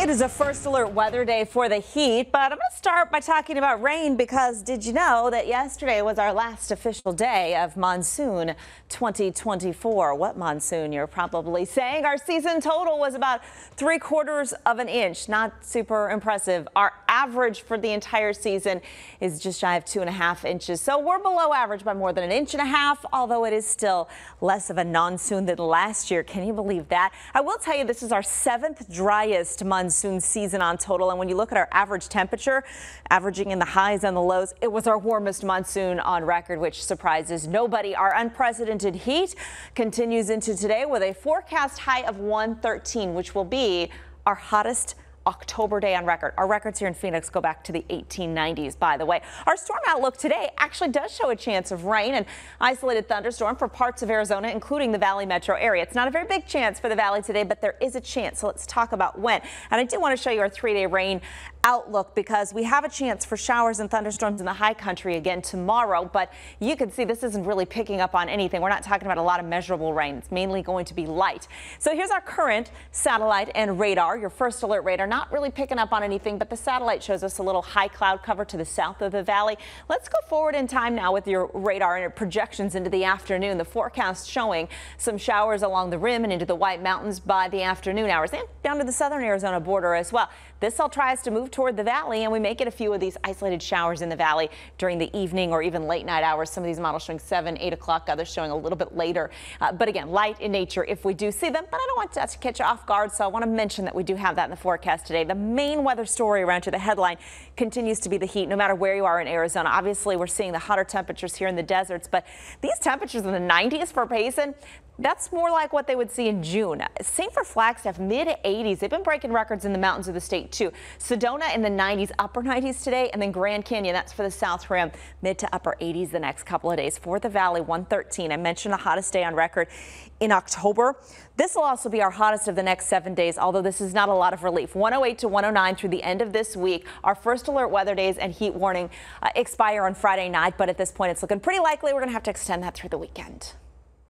It is a first alert weather day for the heat, but I'm going to start by talking about rain because did you know that yesterday was our last official day of monsoon 2024? What monsoon, you're probably saying? Our season total was about three quarters of an inch. Not super impressive. Our average for the entire season is just shy of two and a half inches. So we're below average by more than an inch and a half, although it is still less of a monsoon than last year. Can you believe that? I will tell you this is our seventh driest monsoon season on total. And when you look at our average temperature, averaging in the highs and the lows, it was our warmest monsoon on record, which surprises nobody. Our unprecedented heat continues into today with a forecast high of 113, which will be our hottest October day on record. Our records here in Phoenix go back to the 1890s, by the way. Our storm outlook today actually does show a chance of rain and isolated thunderstorm for parts of Arizona, including the Valley metro area. It's not a very big chance for the Valley today, but there is a chance. So let's talk about when. And I do want to show you our three day rain outlook because we have a chance for showers and thunderstorms in the high country again tomorrow. But you can see this isn't really picking up on anything. We're not talking about a lot of measurable rain. It's mainly going to be light. So here's our current satellite and radar. Your first alert radar not really picking up on anything, but the satellite shows us a little high cloud cover to the south of the valley. Let's go forward in time now with your radar and your projections into the afternoon. The forecast showing some showers along the rim and into the White Mountains by the afternoon hours and down to the southern Arizona border as well. This all tries to move toward the valley and we may get a few of these isolated showers in the valley during the evening or even late night hours. Some of these models showing 7, 8 o'clock, others showing a little bit later. Uh, but again, light in nature if we do see them. But I don't want that to catch you off guard, so I want to mention that we do have that in the forecast today. The main weather story around you, the headline, continues to be the heat, no matter where you are in Arizona. Obviously, we're seeing the hotter temperatures here in the deserts, but these temperatures in the 90s for Payson, that's more like what they would see in June. Same for Flagstaff, mid 80s. They've been breaking records in the mountains of the state too. Sedona in the 90s, upper 90s today, and then Grand Canyon, that's for the South Rim, mid to upper 80s the next couple of days. For the Valley, 113. I mentioned the hottest day on record in October. This will also be our hottest of the next seven days, although this is not a lot of relief. 108 to 109 through the end of this week. Our first alert weather days and heat warning uh, expire on Friday night, but at this point it's looking pretty likely we're going to have to extend that through the weekend.